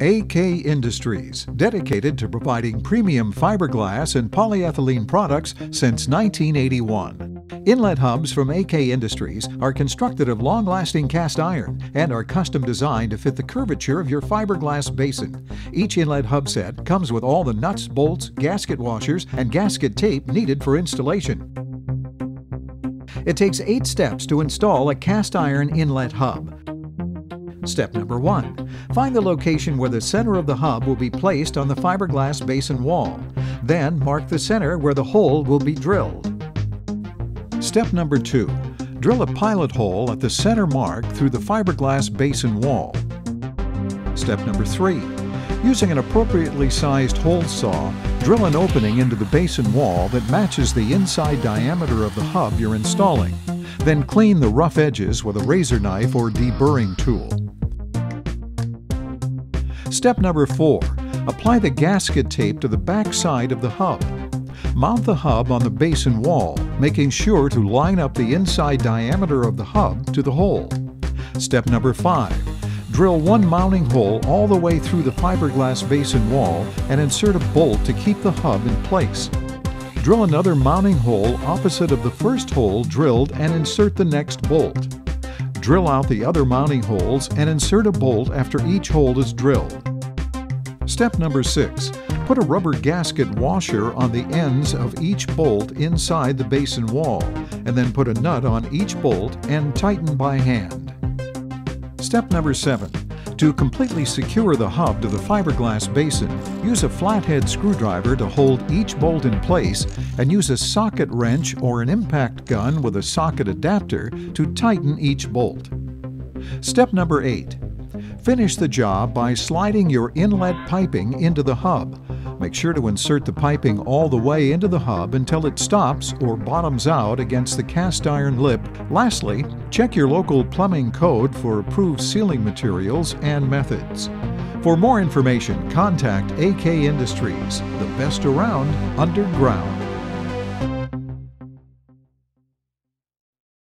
AK Industries, dedicated to providing premium fiberglass and polyethylene products since 1981. Inlet hubs from AK Industries are constructed of long-lasting cast iron and are custom designed to fit the curvature of your fiberglass basin. Each inlet hub set comes with all the nuts, bolts, gasket washers, and gasket tape needed for installation. It takes eight steps to install a cast iron inlet hub. Step number one, find the location where the center of the hub will be placed on the fiberglass basin wall. Then mark the center where the hole will be drilled. Step number two, drill a pilot hole at the center mark through the fiberglass basin wall. Step number three, using an appropriately sized hole saw, drill an opening into the basin wall that matches the inside diameter of the hub you're installing. Then clean the rough edges with a razor knife or deburring tool. Step number 4. Apply the gasket tape to the back side of the hub. Mount the hub on the basin wall, making sure to line up the inside diameter of the hub to the hole. Step number 5. Drill one mounting hole all the way through the fiberglass basin wall and insert a bolt to keep the hub in place. Drill another mounting hole opposite of the first hole drilled and insert the next bolt. Drill out the other mounting holes and insert a bolt after each hole is drilled. Step number 6. Put a rubber gasket washer on the ends of each bolt inside the basin wall, and then put a nut on each bolt and tighten by hand. Step number 7. To completely secure the hub to the fiberglass basin, use a flathead screwdriver to hold each bolt in place and use a socket wrench or an impact gun with a socket adapter to tighten each bolt. Step number 8. Finish the job by sliding your inlet piping into the hub. Make sure to insert the piping all the way into the hub until it stops or bottoms out against the cast iron lip. Lastly, check your local plumbing code for approved sealing materials and methods. For more information, contact AK Industries, the best around underground.